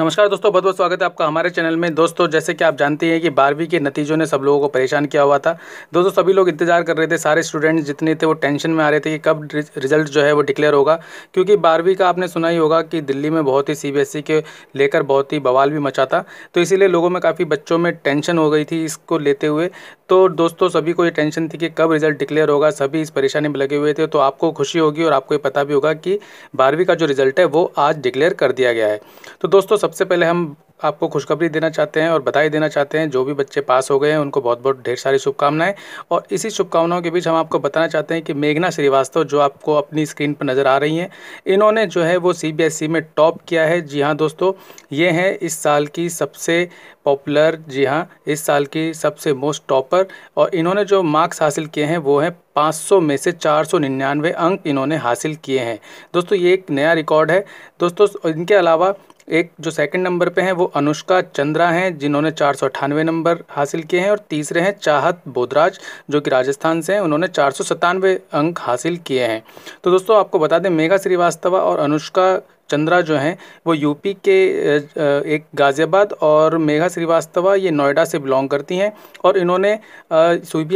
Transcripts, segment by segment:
नमस्कार दोस्तों, बहुत बहुत स्वागत है आपका हमारे चैनल में। दोस्तों, जैसे कि आप जानते हैं कि बारहवीं के नतीजों ने सब लोगों को परेशान किया हुआ था। दोस्तों, सभी लोग इंतज़ार कर रहे थे, सारे स्टूडेंट्स जितने थे वो टेंशन में आ रहे थे कि कब रिज़ल्ट जो है वो डिक्लेयर होगा। क्योंकि बारहवीं का आपने सुना ही होगा कि दिल्ली में बहुत ही सी e के लेकर बहुत ही बवाल भी मचा था। तो इसीलिए लोगों में काफ़ी बच्चों में टेंशन हो गई थी इसको लेते हुए। तो दोस्तों, सभी को ये टेंशन थी कि कब रिज़ल्ट डिक्लेयर होगा, सभी इस परेशानी में लगे हुए थे। तो आपको खुशी होगी और आपको ये पता भी होगा कि बारहवीं का जो रिज़ल्ट है वो आज डिक्लेयर कर दिया गया है। तो दोस्तों सबसे पहले हम आपको खुशखबरी देना चाहते हैं और बधाई देना चाहते हैं। जो भी बच्चे पास हो गए हैं, उनको बहुत बहुत ढेर सारी शुभकामनाएँ। और इसी शुभकामनाओं के बीच हम आपको बताना चाहते हैं कि मेघना श्रीवास्तव जो आपको अपनी स्क्रीन पर नज़र आ रही हैं, इन्होंने जो है वो सी e में टॉप किया है। जी हाँ दोस्तों, ये हैं इस साल की सबसे पॉपुलर, जी हाँ इस साल की सबसे मोस्ट टॉपर। और इन्होंने जो मार्क्स हासिल किए हैं, वो हैं 500 में से चार सौ निन्यानवे अंक इन्होंने हासिल किए हैं। दोस्तों, ये एक नया रिकॉर्ड है। दोस्तों, इनके अलावा एक जो सेकंड नंबर पे हैं, वो अनुष्का चंद्रा हैं, जिन्होंने चार सौ अट्ठानवे नंबर हासिल किए हैं, और तीसरे हैं चाहत बोधराज, जो कि राजस्थान से हैं, उन्होंने चार सौ सत्तानवे अंक हासिल किए हैं। तो दोस्तों, आपको बता दें, मेघा श्रीवास्तवा और अनुष्का चंद्रा जो हैं, वो यूपी के एक गाज़ियाबाद और मेघा श्रीवास्तवा ये नोएडा से बिलोंग करती हैं और इन्होंने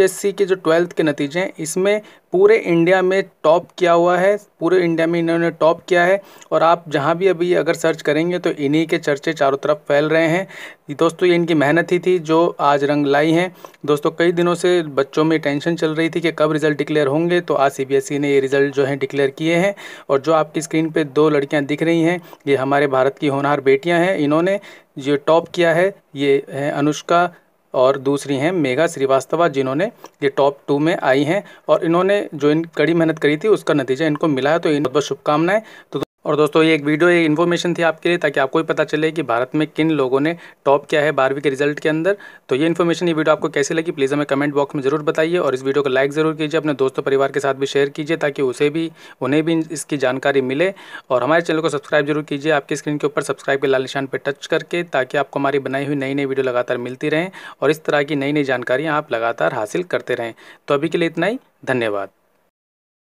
सी के जो ट्वेल्थ के नतीजे हैं, इसमें पूरे इंडिया में टॉप किया हुआ है, पूरे इंडिया में इन्होंने टॉप किया है और आप जहाँ भी अभी अगर सर्च करेंगे तो इन्हीं के चर्चे चारों तरफ़ फैल रहे हैं। दोस्तों, ये इनकी मेहनत ही थी जो आज रंग लाई हैं। दोस्तों, कई दिनों से बच्चों में टेंशन चल रही थी कि कब रिज़ल्ट डिक्लेयर होंगे तो आज सी ने ये रिज़ल्ट जो है डिक्लेयर किए हैं और जो आपकी स्क्रीन पर दो लड़कियाँ दिख रही हैं, ये हमारे भारत की होनहार बेटियाँ हैं। इन्होंने जो टॉप किया है, ये हैं अनुष्का और दूसरी हैं मेघा श्रीवास्तवा, जिन्होंने ये टॉप टू में आई हैं। और इन्होंने जो इन कड़ी मेहनत करी थी, उसका नतीजा इनको मिला है तो इन बहुत शुभकामनाएँ। तो और दोस्तों, ये एक वीडियो, ये इन्फॉर्मेशन थी आपके लिए ताकि आपको भी पता चले कि भारत में किन लोगों ने टॉप किया है बारहवीं के रिज़ल्ट के अंदर। तो ये इन्फॉर्मेशन ये वीडियो आपको कैसी लगी प्लीज़ हमें कमेंट बॉक्स में ज़रूर बताइए और इस वीडियो को लाइक ज़रूर कीजिए, अपने दोस्तों, परिवार के साथ भी शेयर कीजिए ताकि उसे भी, उन्हें भी इसकी जानकारी मिले। और हमारे चैनल को सब्सक्राइब ज़रूर कीजिए, आपकी स्क्रीन के ऊपर सब्सक्राइब के लाल निशान पर टच करके ताकि आपको हमारी बनाई हुई नई नई वीडियो लगातार मिलती रहें और इस तरह की नई नई जानकारियाँ आप लगातार हासिल करते रहें। तो अभी के लिए इतना ही, धन्यवाद।